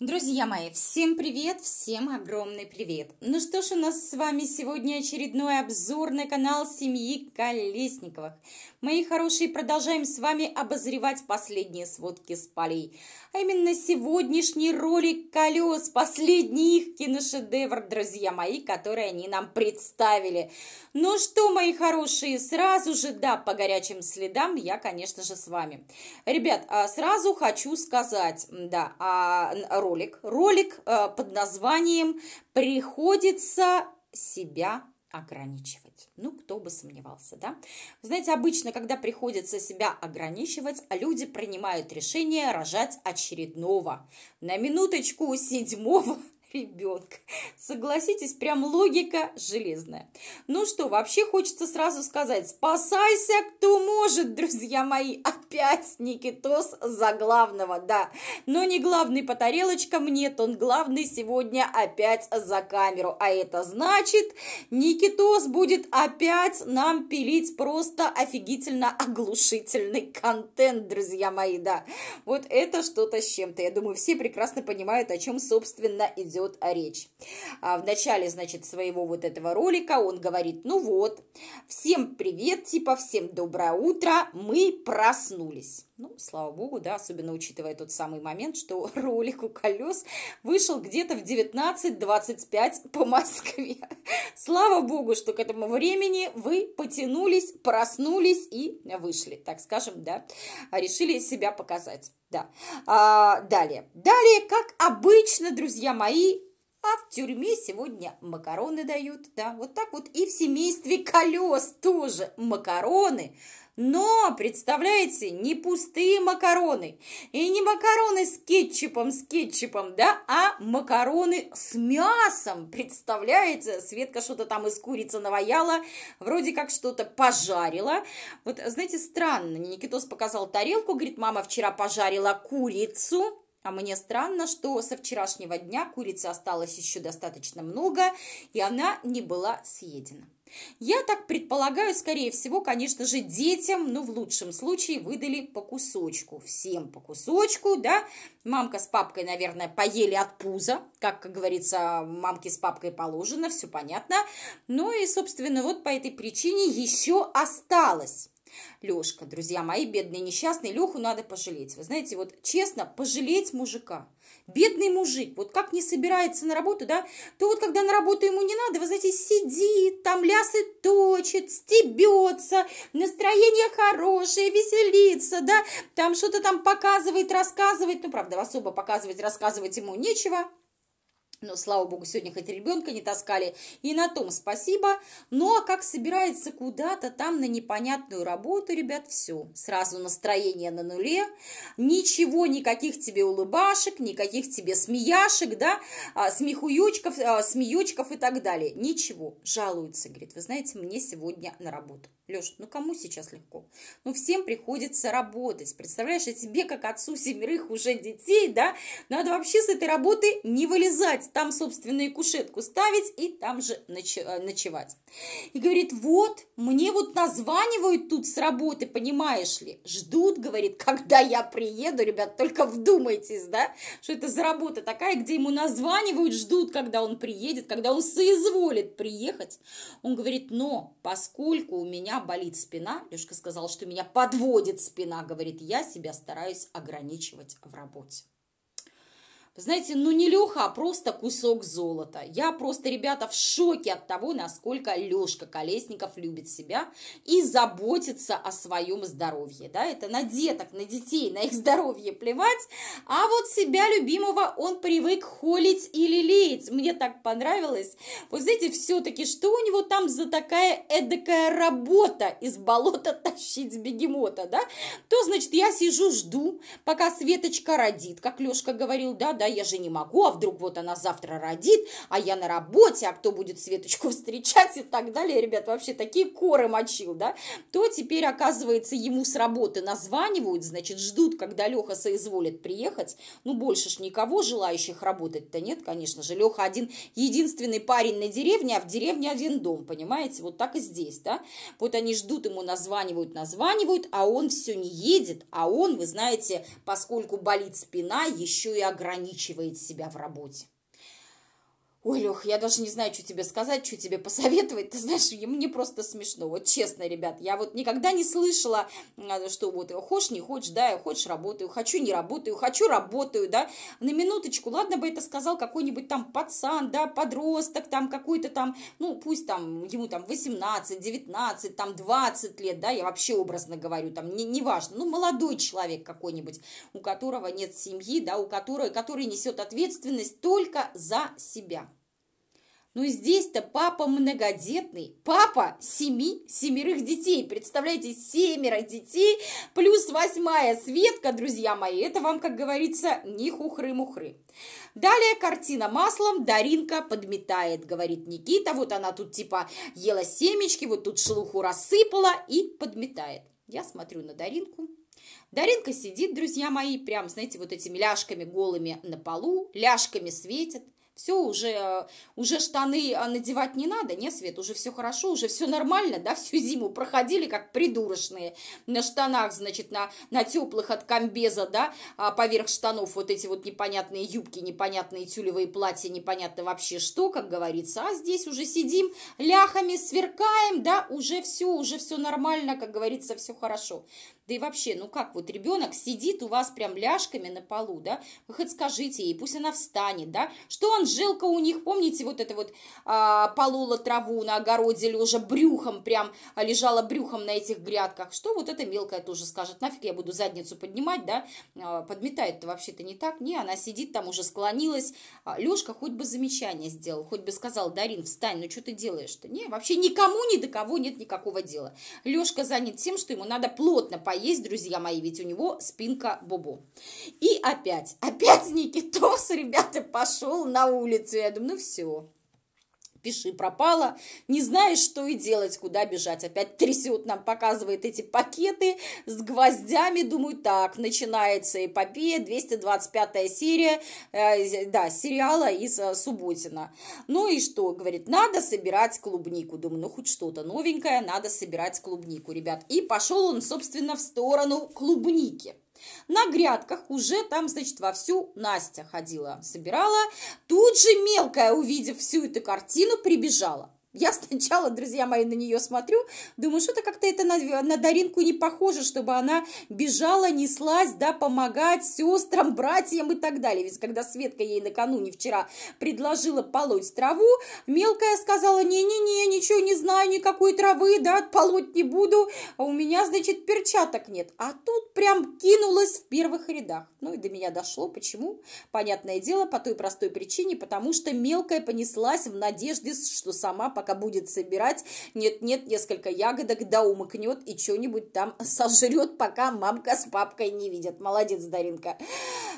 Друзья мои, всем привет, всем огромный привет. Ну что ж, у нас с вами сегодня очередной обзор на канал семьи Колесниковых. Мои хорошие, продолжаем с вами обозревать последние сводки с полей. А именно сегодняшний ролик колес, последний их киношедевр, друзья мои, который они нам представили. Ну что, мои хорошие, сразу же, да, по горячим следам я, конечно же, с вами. Ребят, а сразу хочу сказать, да, о ролик. Ролик э, под названием «Приходится себя ограничивать. Ну, кто бы сомневался, да? Знаете, обычно, когда приходится себя ограничивать, люди принимают решение рожать очередного, на минуточку седьмого ребенка. Согласитесь, прям логика железная. Ну что, вообще хочется сразу сказать, спасайся, кто может, друзья мои. Опять Никитос за главного, да. Но не главный по тарелочкам, нет, он главный сегодня опять за камеру. А это значит, Никитос будет опять нам пилить просто офигительно оглушительный контент, друзья мои, да. Вот это что-то с чем-то. Я думаю, все прекрасно понимают, о чем, собственно, идет идет речь. А в начале, значит, своего вот этого ролика он говорит, ну вот, всем привет, типа, всем доброе утро, мы проснулись. Ну, слава богу, да, особенно учитывая тот самый момент, что ролик у колес вышел где-то в 19.25 по Москве. Слава богу, что к этому времени вы потянулись, проснулись и вышли, так скажем, да, решили себя показать. Да. А, далее. Далее, как обычно, друзья мои, а в тюрьме сегодня макароны дают, да, вот так вот и в семействе колес тоже макароны. Но, представляете, не пустые макароны. И не макароны с кетчупом, с кетчупом, да, а макароны с мясом. Представляете, Светка что-то там из курицы наваяла, вроде как что-то пожарила. Вот, знаете, странно, Никитос показал тарелку, говорит, мама вчера пожарила курицу, а мне странно, что со вчерашнего дня курицы осталось еще достаточно много, и она не была съедена. Я так предполагаю, скорее всего, конечно же, детям, ну, в лучшем случае, выдали по кусочку. Всем по кусочку, да. Мамка с папкой, наверное, поели от пуза, как, как говорится, мамке с папкой положено, все понятно. Ну и, собственно, вот по этой причине еще осталось. Лешка, друзья мои, бедный несчастный, Леху надо пожалеть. Вы знаете, вот честно, пожалеть мужика. Бедный мужик, вот как не собирается на работу, да, то вот когда на работу ему не надо, вы знаете, сидит, там лясы точит, стебется, настроение хорошее, веселится, да, там что-то там показывает, рассказывает, ну, правда, особо показывать, рассказывать ему нечего, но, слава богу, сегодня хоть ребенка не таскали, и на том спасибо. Ну, а как собирается куда-то там на непонятную работу, ребят, все. Сразу настроение на нуле, ничего, никаких тебе улыбашек, никаких тебе смеяшек, да, а, смехуючков, а, смеючков и так далее. Ничего, жалуется, говорит, вы знаете, мне сегодня на работу. Леш, ну кому сейчас легко? Ну всем приходится работать. Представляешь, а тебе, как отцу семерых уже детей, да, надо вообще с этой работы не вылезать. Там, собственно, и кушетку ставить, и там же э, ночевать. И говорит, вот, мне вот названивают тут с работы, понимаешь ли. Ждут, говорит, когда я приеду, ребят, только вдумайтесь, да, что это за работа такая, где ему названивают, ждут, когда он приедет, когда он соизволит приехать. Он говорит, но поскольку у меня болит спина, Лешка сказал, что меня подводит спина, говорит, я себя стараюсь ограничивать в работе. Знаете, ну не Леха, а просто кусок золота. Я просто, ребята, в шоке от того, насколько Лешка Колесников любит себя и заботится о своем здоровье. Да? Это на деток, на детей, на их здоровье плевать. А вот себя любимого он привык холить и лелеять. Мне так понравилось. Вот знаете, все-таки, что у него там за такая эдакая работа из болота тащить бегемота, да? То, значит, я сижу, жду, пока Светочка родит, как Лешка говорил, да, да, я же не могу, а вдруг вот она завтра родит, а я на работе, а кто будет Светочку встречать и так далее, ребят, вообще такие коры мочил, да, то теперь, оказывается, ему с работы названивают, значит, ждут, когда Леха соизволит приехать, ну, больше ж никого желающих работать-то нет, конечно же, Леха один, единственный парень на деревне, а в деревне один дом, понимаете, вот так и здесь, да, вот они ждут, ему названивают, названивают, а он все не едет, а он, вы знаете, поскольку болит спина, еще и ограничен ограничивает себя в работе. Ой, Лех, я даже не знаю, что тебе сказать, что тебе посоветовать. Ты знаешь, мне просто смешно. Вот честно, ребят, я вот никогда не слышала, а, что вот хочешь, не хочешь, да, хочешь, работаю, хочу, не работаю, хочу, работаю, да. На минуточку, ладно бы это сказал какой-нибудь там пацан, да, подросток, там какой-то там, ну, пусть там, ему там 18, 19, там 20 лет, да, я вообще образно говорю, там, не, не важно, ну, молодой человек какой-нибудь, у которого нет семьи, да, у которого, который несет ответственность только за себя. Ну здесь-то папа многодетный, папа семи, семерых детей. Представляете, семеро детей плюс восьмая Светка, друзья мои. Это вам, как говорится, не хухры-мухры. Далее картина маслом, Даринка подметает, говорит Никита. Вот она тут типа ела семечки, вот тут шелуху рассыпала и подметает. Я смотрю на Даринку, Даринка сидит, друзья мои, прям, знаете, вот этими ляжками голыми на полу, ляжками светит. Все, уже, уже штаны а, надевать не надо, не, Свет, уже все хорошо, уже все нормально, да, всю зиму проходили как придурочные на штанах, значит, на, на теплых от комбеза, да, а поверх штанов вот эти вот непонятные юбки, непонятные тюлевые платья, непонятно вообще что, как говорится, а здесь уже сидим, ляхами сверкаем, да, уже все, уже все нормально, как говорится, все хорошо. Да и вообще, ну как вот ребенок сидит у вас прям ляжками на полу, да? Вы хоть скажите ей, пусть она встанет, да? Что Анжелка у них, помните, вот это вот а, полола траву на огороде или уже брюхом прям а, лежала брюхом на этих грядках? Что вот эта мелкая тоже скажет? Нафиг я буду задницу поднимать, да? А, подметает-то вообще-то не так. Не, она сидит там уже склонилась. А, Лешка хоть бы замечание сделал, хоть бы сказал, Дарин, встань, ну что ты делаешь-то? Не, вообще никому ни до кого нет никакого дела. Лешка занят тем, что ему надо плотно поесть есть, друзья мои, ведь у него спинка бобо. И опять, опять Никитос, ребята, пошел на улицу. Я думаю, ну все, пиши пропало, не знаешь, что и делать, куда бежать. Опять трясет нам, показывает эти пакеты с гвоздями. Думаю, так, начинается эпопея, 225 серия, э, да, сериала из э, Субботина. Ну и что, говорит, надо собирать клубнику. Думаю, ну хоть что-то новенькое, надо собирать клубнику, ребят. И пошел он, собственно, в сторону клубники. На грядках уже там, значит, вовсю Настя ходила, собирала. Тут же мелкая, увидев всю эту картину, прибежала. Я сначала, друзья мои, на нее смотрю, думаю, что-то как-то это на, на Даринку не похоже, чтобы она бежала, неслась, да, помогать сестрам, братьям и так далее. Ведь когда Светка ей накануне вчера предложила полоть траву, мелкая сказала, не-не-не, ничего не знаю, никакой травы, да, полоть не буду, а у меня, значит, перчаток нет. А тут прям кинулась в первых рядах. Ну и до меня дошло, почему? Понятное дело, по той простой причине, потому что мелкая понеслась в надежде, что сама пока будет собирать, нет-нет, несколько ягодок, да умыкнет и что-нибудь там сожрет, пока мамка с папкой не видят. Молодец, Даринка.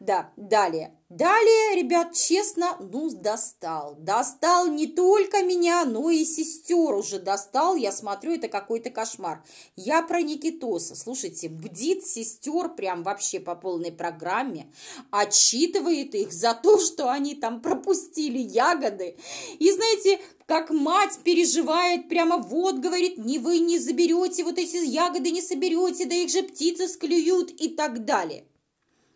Да, далее. Далее, ребят, честно, ну, достал. Достал не только меня, но и сестер уже достал. Я смотрю, это какой-то кошмар. Я про Никитоса. Слушайте, бдит сестер прям вообще по полной программе. Отчитывает их за то, что они там пропустили ягоды. И знаете, как мать переживает, прямо вот, говорит, не вы не заберете вот эти ягоды, не соберете, да их же птицы склюют и так далее.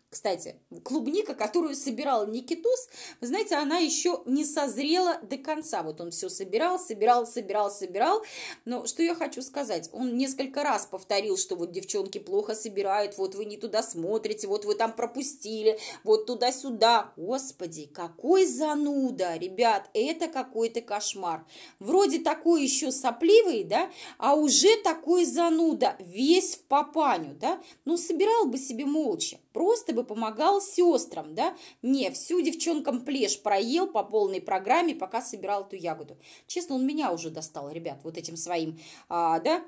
Кстати, клубника, которую собирал Никитос, вы знаете, она еще не созрела до конца. Вот он все собирал, собирал, собирал, собирал. Но что я хочу сказать, он несколько раз повторил, что вот девчонки плохо собирают, вот вы не туда смотрите, вот вы там пропустили, вот туда-сюда. Господи, какой зануда, ребят, это какой-то кошмар. Вроде такой еще сопливый, да, а уже такой зануда, весь в папаню, да. Ну, собирал бы себе молча просто бы помогал сестрам, да? Не, всю девчонкам плешь проел по полной программе, пока собирал эту ягоду. Честно, он меня уже достал, ребят, вот этим своим, а, да,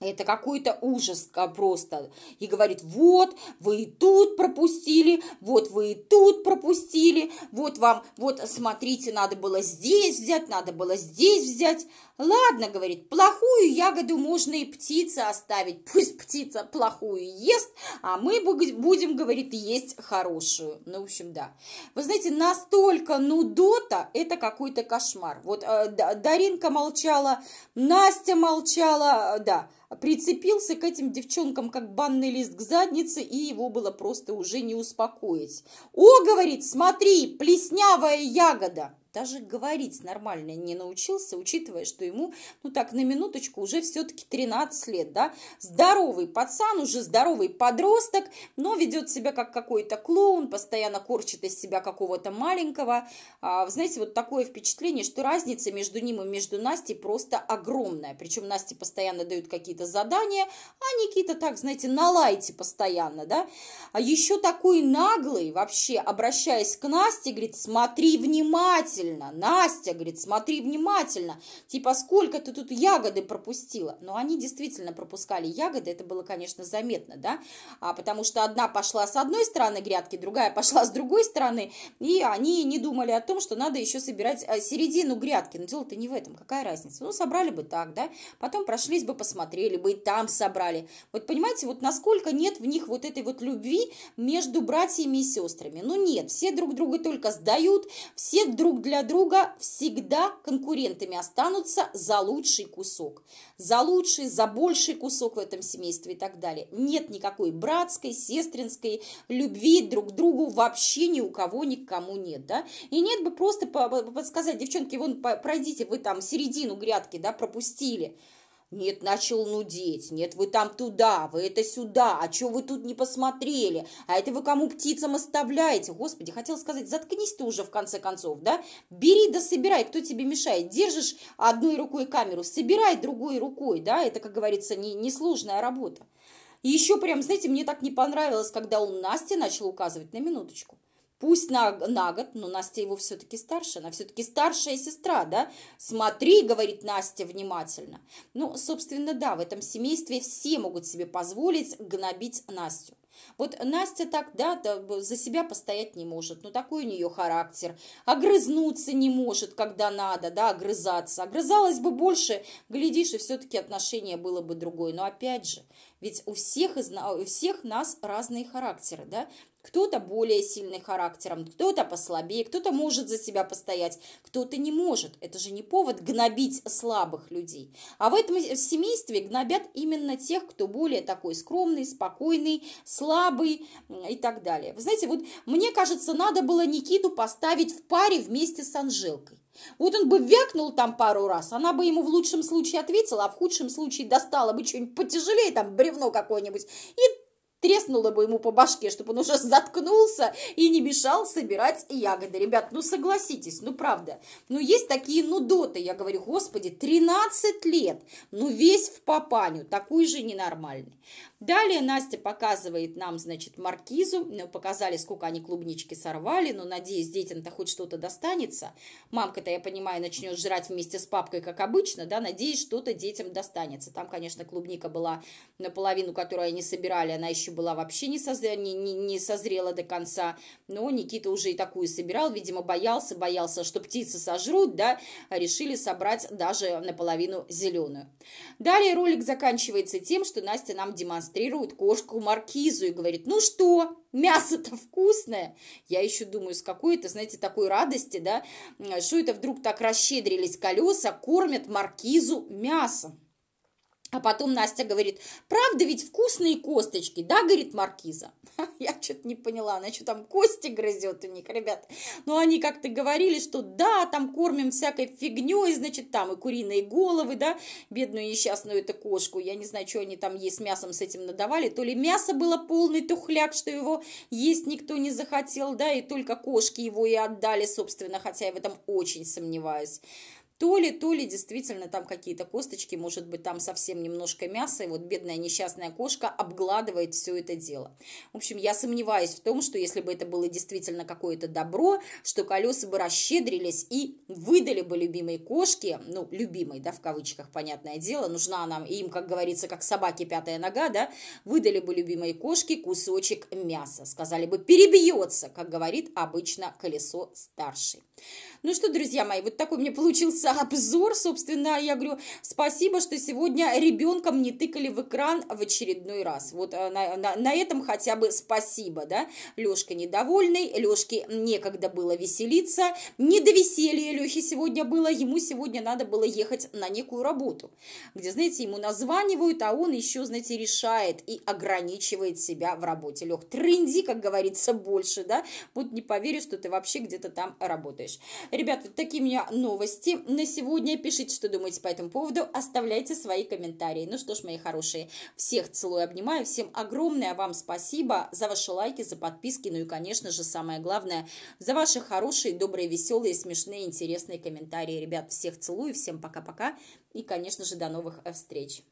это какой-то ужас просто. И говорит, вот, вы и тут пропустили, вот вы и тут пропустили, вот вам, вот смотрите, надо было здесь взять, надо было здесь взять. Ладно, говорит, плохую ягоду можно и птице оставить, пусть птица плохую ест, а мы будем, говорит, есть хорошую. Ну, в общем, да. Вы знаете, настолько нудота, это какой-то кошмар. Вот э, Даринка молчала, Настя молчала, да, прицепился к этим девчонкам как банный лист к заднице, и его было просто уже не успокоить. «О, — говорит, — смотри, плеснявая ягода!» Даже говорить нормально не научился, учитывая, что ему, ну так, на минуточку, уже все-таки 13 лет, да, здоровый пацан, уже здоровый подросток, но ведет себя как какой-то клоун, постоянно корчит из себя какого-то маленького. А, знаете, вот такое впечатление, что разница между ним и между Настей просто огромная. Причем Насте постоянно дают какие-то задания, а Никита так, знаете, на лайте постоянно, да. А еще такой наглый, вообще, обращаясь к Насте, говорит, смотри внимательно, внимательно. Настя, говорит, смотри внимательно. Типа, сколько ты тут ягоды пропустила? Но они действительно пропускали ягоды, это было, конечно, заметно, да, а, потому что одна пошла с одной стороны грядки, другая пошла с другой стороны, и они не думали о том, что надо еще собирать а, середину грядки. Но дело-то не в этом, какая разница? Ну, собрали бы так, да, потом прошлись бы, посмотрели бы, и там собрали. Вот понимаете, вот насколько нет в них вот этой вот любви между братьями и сестрами. Ну, нет, все друг друга только сдают, все друг для друга всегда конкурентами останутся за лучший кусок. За лучший, за больший кусок в этом семействе и так далее. Нет никакой братской, сестринской любви друг к другу вообще ни у кого, ни к кому нет, да. И нет бы просто подсказать, девчонки, вон пройдите, вы там середину грядки, да, пропустили. Нет, начал нудеть. Нет, вы там туда, вы это сюда. А что вы тут не посмотрели? А это вы кому птицам оставляете? Господи, хотел сказать, заткнись ты уже в конце концов, да? Бери да собирай, кто тебе мешает? Держишь одной рукой камеру, собирай другой рукой, да? Это, как говорится, не, несложная работа. И еще прям, знаете, мне так не понравилось, когда он Насте начал указывать на минуточку. Пусть на, на год, но Настя его все-таки старше, она все-таки старшая сестра, да? Смотри, говорит Настя внимательно. Ну, собственно, да, в этом семействе все могут себе позволить гнобить Настю. Вот Настя так, да, за себя постоять не может, ну такой у нее характер. Огрызнуться не может, когда надо, да, огрызаться. Огрызалась бы больше, глядишь, и все-таки отношение было бы другое. Но опять же, ведь у всех, из, у всех нас разные характеры, да. Кто-то более сильный характером, кто-то послабее, кто-то может за себя постоять, кто-то не может. Это же не повод гнобить слабых людей. А в этом семействе гнобят именно тех, кто более такой скромный, спокойный, слабый и так далее. Вы знаете, вот мне кажется, надо было Никиту поставить в паре вместе с Анжелкой. Вот он бы вякнул там пару раз, она бы ему в лучшем случае ответила, а в худшем случае достала бы что-нибудь потяжелее, там бревно какое-нибудь, и треснула бы ему по башке, чтобы он уже заткнулся и не мешал собирать ягоды. Ребят, ну согласитесь, ну правда. Ну есть такие нудоты, я говорю, господи, 13 лет, ну весь в папаню, такой же ненормальный. Далее Настя показывает нам, значит, маркизу, ну, показали, сколько они клубнички сорвали, но, надеюсь, детям-то хоть что-то достанется. Мамка-то, я понимаю, начнет жрать вместе с папкой, как обычно, да, надеюсь, что-то детям достанется. Там, конечно, клубника была наполовину, которую они собирали, она еще была вообще не, созрела, не, не, не созрела до конца, но Никита уже и такую собирал, видимо, боялся, боялся, что птицы сожрут, да, решили собрать даже наполовину зеленую. Далее ролик заканчивается тем, что Настя нам демонстрирует кошку Маркизу и говорит, ну что, мясо-то вкусное. Я еще думаю, с какой-то, знаете, такой радости, да, что это вдруг так расщедрились колеса, кормят Маркизу мясом. А потом Настя говорит, правда ведь вкусные косточки, да, говорит Маркиза. Я что-то не поняла, она что там кости грызет у них, ребят. Но они как-то говорили, что да, там кормим всякой фигней, значит, там и куриные головы, да, бедную несчастную эту кошку. Я не знаю, что они там ей с мясом с этим надавали. То ли мясо было полный тухляк, что его есть никто не захотел, да, и только кошки его и отдали, собственно, хотя я в этом очень сомневаюсь. То ли, то ли действительно там какие-то косточки, может быть, там совсем немножко мяса, и вот бедная несчастная кошка обгладывает все это дело. В общем, я сомневаюсь в том, что если бы это было действительно какое-то добро, что колеса бы расщедрились и выдали бы любимой кошке, ну, любимой, да, в кавычках, понятное дело, нужна нам, им, как говорится, как собаке пятая нога, да, выдали бы любимой кошке кусочек мяса, сказали бы, перебьется, как говорит обычно колесо старший. Ну что, друзья мои, вот такой мне получился обзор, собственно, я говорю, спасибо, что сегодня ребенком не тыкали в экран в очередной раз. Вот э, на, на, на этом хотя бы спасибо, да. Лешка недовольный, Лешке некогда было веселиться, не до веселья Лехе сегодня было, ему сегодня надо было ехать на некую работу, где, знаете, ему названивают, а он еще, знаете, решает и ограничивает себя в работе. Лех, тренди, как говорится, больше, да, вот не поверю, что ты вообще где-то там работаешь. Ребят, вот такие у меня новости на сегодня. Пишите, что думаете по этому поводу, оставляйте свои комментарии. Ну что ж, мои хорошие, всех целую, обнимаю, всем огромное вам спасибо за ваши лайки, за подписки, ну и, конечно же, самое главное, за ваши хорошие, добрые, веселые, смешные, интересные комментарии. Ребят, всех целую, всем пока-пока и, конечно же, до новых встреч.